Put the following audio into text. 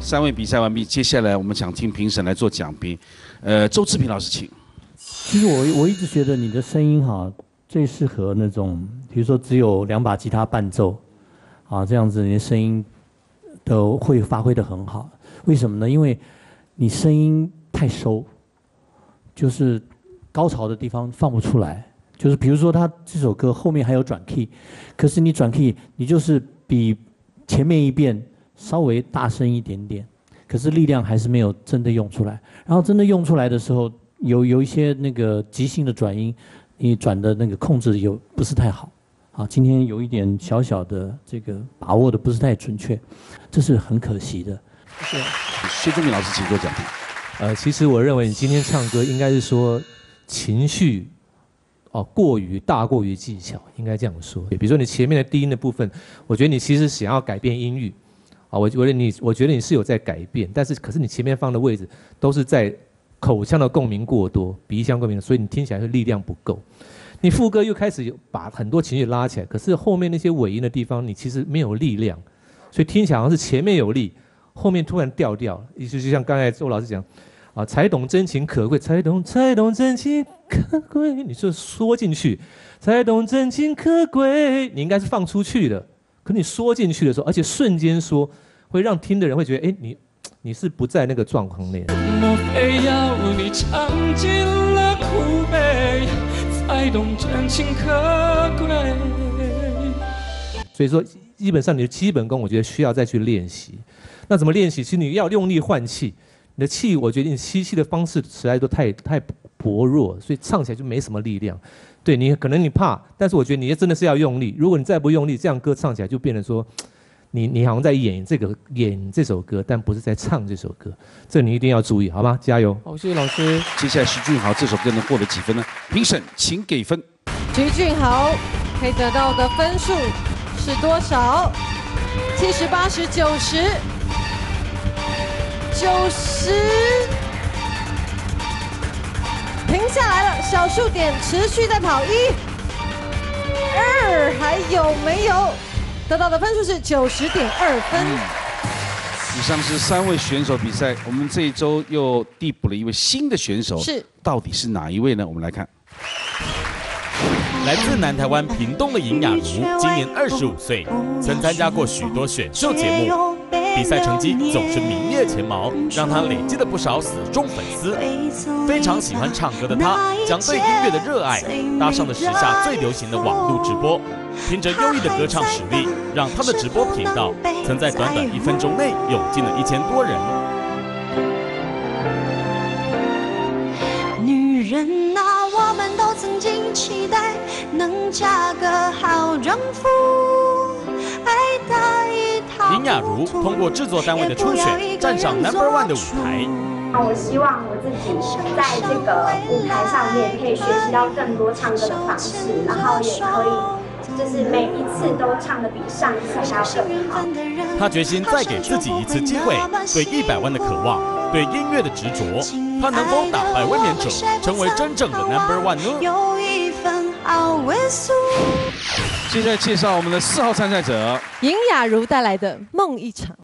三位比赛完毕，接下来我们想听评审来做讲评。呃，周志平老师，请。其实我我一直觉得你的声音哈，最适合那种，比如说只有两把吉他伴奏，啊，这样子你的声音都会发挥的很好。为什么呢？因为你声音太收，就是高潮的地方放不出来。就是比如说他这首歌后面还有转 key，可是你转 key，你就是比前面一遍稍微大声一点点，可是力量还是没有真的用出来。然后真的用出来的时候，有有一些那个即兴的转音，你转的那个控制有不是太好。啊，今天有一点小小的这个把握的不是太准确，这是很可惜的。谢谢。谢忠明老师，请多讲评。呃，其实我认为你今天唱歌应该是说情绪。哦，过于大过于技巧，应该这样说。比如说你前面的低音的部分，我觉得你其实想要改变音域，啊，我觉得你，我觉得你是有在改变，但是可是你前面放的位置都是在口腔的共鸣过多，鼻腔共鸣，所以你听起来是力量不够。你副歌又开始把很多情绪拉起来，可是后面那些尾音的地方你其实没有力量，所以听起来好像是前面有力，后面突然掉掉。意思就像刚才周老师讲。啊，才懂真情可贵，才懂才懂真情可贵。你是缩进去，才懂真情可贵。你应该是放出去的，可你说进去的时候，而且瞬间说，会让听的人会觉得，哎，你你是不在那个状况内。莫非要你尝尽了苦悲，才懂真情可贵？所以说，基本上你的基本功，我觉得需要再去练习。那怎么练习？其实你要用力换气。你的气，我觉得你吸气的方式实在都太太薄弱，所以唱起来就没什么力量。对你可能你怕，但是我觉得你真的是要用力。如果你再不用力，这样歌唱起来就变成说，你你好像在演这个演这首歌，但不是在唱这首歌。这你一定要注意，好吗？加油！好，谢谢老师。接下来徐俊豪这首歌能获得几分呢？评审请给分。徐俊豪可以得到的分数是多少？七十八十九十。九十，停下来了，小数点持续在跑，一、二，还有没有？得到的分数是九十点二分。以上是三位选手比赛，我们这一周又递补了一位新的选手，是，到底是哪一位呢？我们来看，来自南台湾屏东的尹雅茹，今年二十五岁，曾参加过许多选秀节目。比赛成绩总是名列前茅，让他累积了不少死忠粉丝。非常喜欢唱歌的他，将对音乐的热爱搭上了时下最流行的网络直播，凭着优异的歌唱实力，让他的直播频道曾在短短一分钟内涌进了一千多人。女人啊，我们都曾经期待能嫁个好丈夫，林雅茹通过制作单位的初选，站上 Number One 的舞台。那我希望我自己在这个舞台上面可以学习到更多唱歌的方式，然后也可以就是每一次都唱的比上一次还要更好。他决心再给自己一次机会，对一百万的渴望，对音乐的执着，他能否打败卫冕者，成为真正的 Number One 呢？现在介绍我们的四号参赛者，尹雅茹带来的《梦一场》。